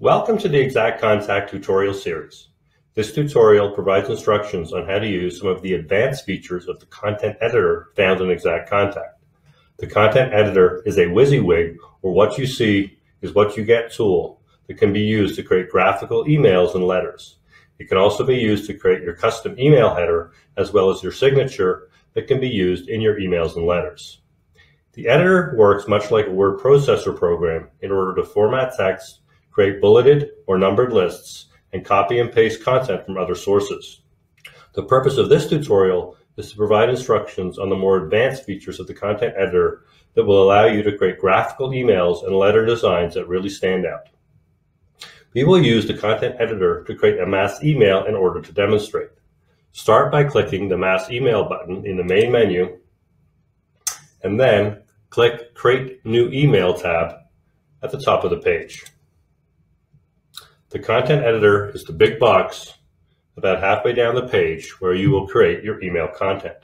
Welcome to the IXACT Contact tutorial series. This tutorial provides instructions on how to use some of the advanced features of the content editor found in IXACT Contact. The content editor is a WYSIWYG, or what you see is what you get tool that can be used to create graphical emails and letters. It can also be used to create your custom email header as well as your signature that can be used in your emails and letters. The editor works much like a word processor program in order to format text create bulleted or numbered lists, and copy and paste content from other sources. The purpose of this tutorial is to provide instructions on the more advanced features of the content editor that will allow you to create graphical emails and letter designs that really stand out. We will use the content editor to create a mass email in order to demonstrate. Start by clicking the mass email button in the main menu and then click Create New Email tab at the top of the page. The content editor is the big box about halfway down the page where you will create your email content.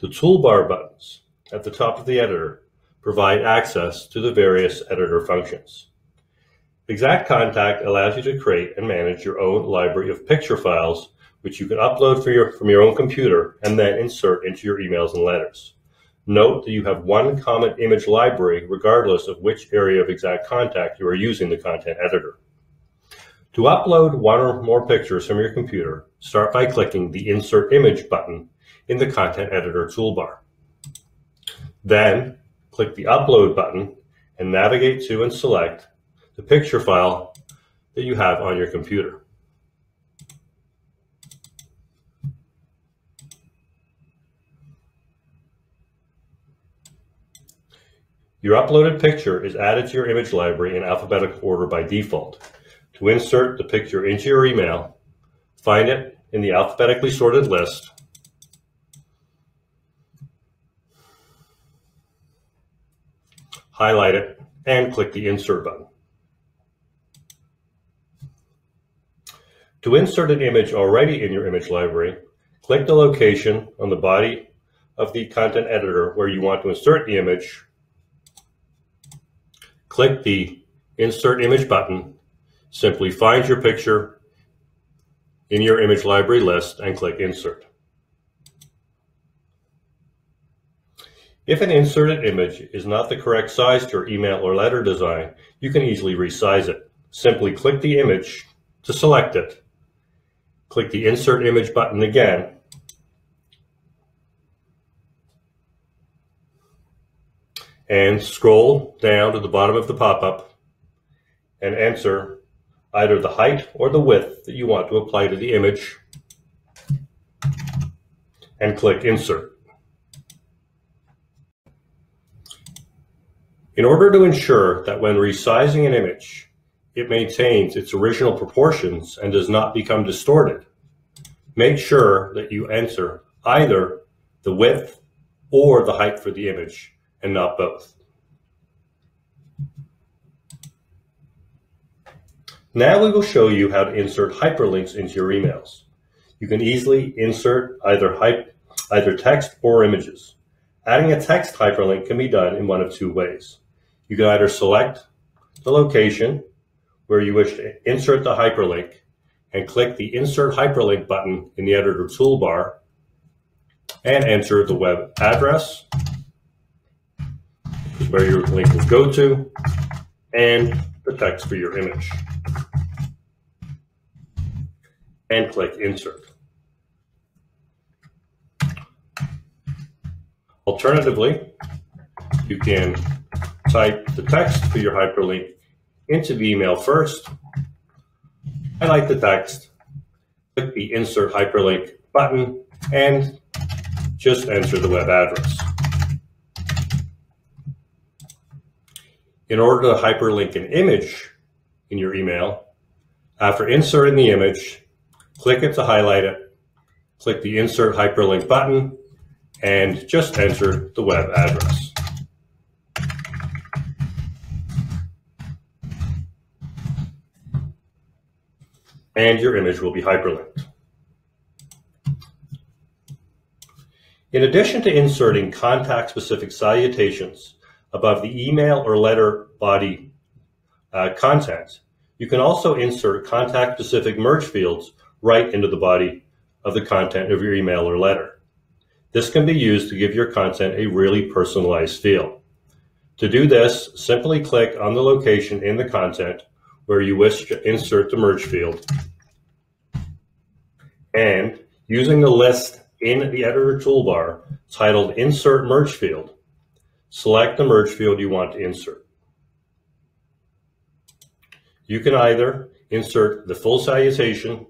The toolbar buttons at the top of the editor provide access to the various editor functions. IXACT Contact allows you to create and manage your own library of picture files, which you can upload your, from your own computer and then insert into your emails and letters. Note that you have one common image library regardless of which area of IXACT Contact you are using the content editor. To upload one or more pictures from your computer, start by clicking the Insert Image button in the Content Editor toolbar. Then, click the Upload button and navigate to and select the picture file that you have on your computer. Your uploaded picture is added to your image library in alphabetical order by default. To insert the picture into your email, find it in the alphabetically sorted list, highlight it, and click the Insert button. To insert an image already in your image library, click the location on the body of the content editor where you want to insert the image, click the Insert Image button, Simply find your picture in your image library list and click Insert. If an inserted image is not the correct size to your email or letter design, you can easily resize it. Simply click the image to select it. Click the Insert Image button again. And scroll down to the bottom of the pop-up and enter either the height or the width that you want to apply to the image and click Insert. In order to ensure that when resizing an image, it maintains its original proportions and does not become distorted, make sure that you enter either the width or the height for the image and not both. Now we will show you how to insert hyperlinks into your emails. You can easily insert either, either text or images. Adding a text hyperlink can be done in one of two ways. You can either select the location where you wish to insert the hyperlink and click the Insert Hyperlink button in the editor toolbar and enter the web address, where your link will go to, and the text for your image and click Insert. Alternatively, you can type the text for your hyperlink into the email first, highlight the text, click the Insert Hyperlink button, and just enter the web address. In order to hyperlink an image in your email, after inserting the image, click it to highlight it, click the Insert Hyperlink button, and just enter the web address. And your image will be hyperlinked. In addition to inserting contact-specific salutations above the email or letter body uh, content, You can also insert contact-specific merge fields right into the body of the content of your email or letter. This can be used to give your content a really personalized feel. To do this, simply click on the location in the content where you wish to insert the merge field and using the list in the editor toolbar titled Insert Merge Field, select the merge field you want to insert. You can either insert the full salutation,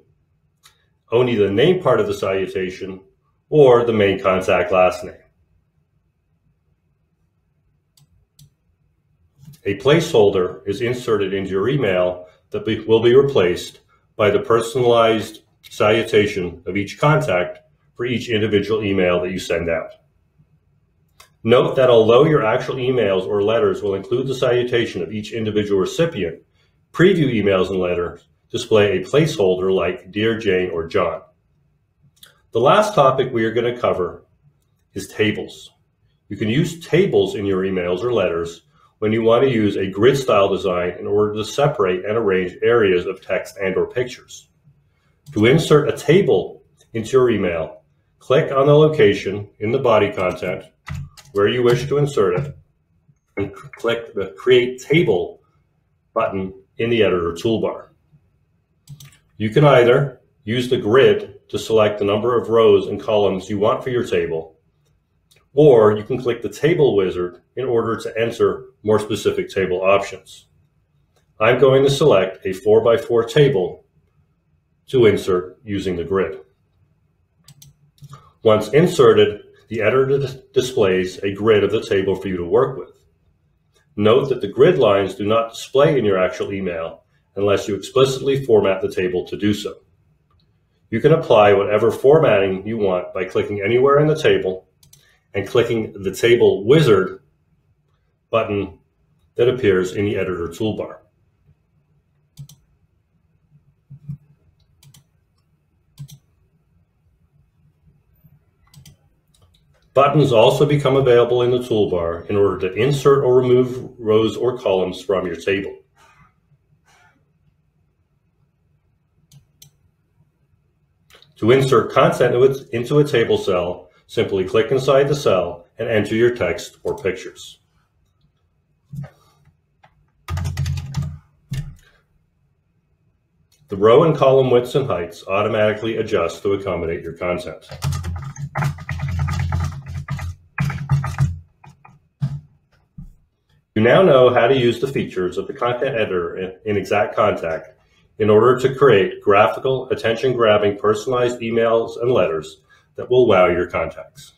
only the name part of the salutation, or the main contact last name. A placeholder is inserted into your email that be, will be replaced by the personalized salutation of each contact for each individual email that you send out. Note that although your actual emails or letters will include the salutation of each individual recipient, preview emails and letters display a placeholder like Dear Jane or John. The last topic we are going to cover is tables. You can use tables in your emails or letters when you want to use a grid style design in order to separate and arrange areas of text and or pictures. To insert a table into your email, click on the location in the body content where you wish to insert it and click the Create Table button in the editor toolbar. You can either use the grid to select the number of rows and columns you want for your table, or you can click the table wizard in order to enter more specific table options. I'm going to select a 4x4 table to insert using the grid. Once inserted, the editor displays a grid of the table for you to work with. Note that the grid lines do not display in your actual email unless you explicitly format the table to do so. You can apply whatever formatting you want by clicking anywhere in the table and clicking the Table Wizard button that appears in the editor toolbar. Buttons also become available in the toolbar in order to insert or remove rows or columns from your table. To insert content into a table cell, simply click inside the cell and enter your text or pictures. The row and column widths and heights automatically adjust to accommodate your content. You now know how to use the features of the content editor in IXACT Contact in order to create graphical, attention-grabbing, personalized emails and letters that will wow your contacts.